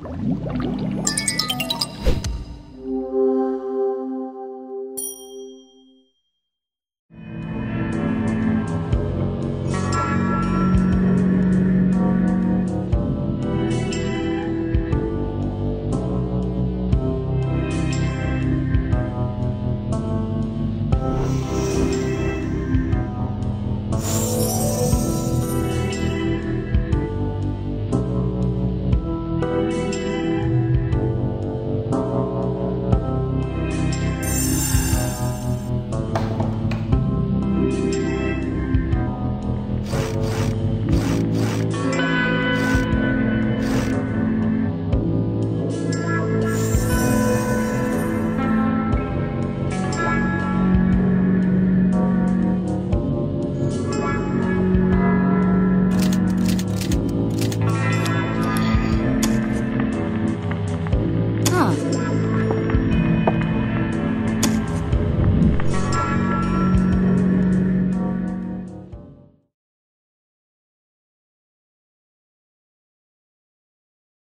Música